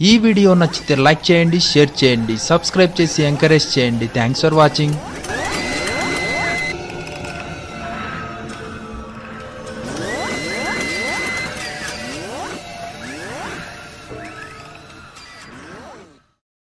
ఈ వీడియో నచ్చితే లైక్ చేయండి షేర్ చేయండి సబ్స్క్రైబ్ చేసి ఎంకరేజ్ చేయండి. Thanks for watching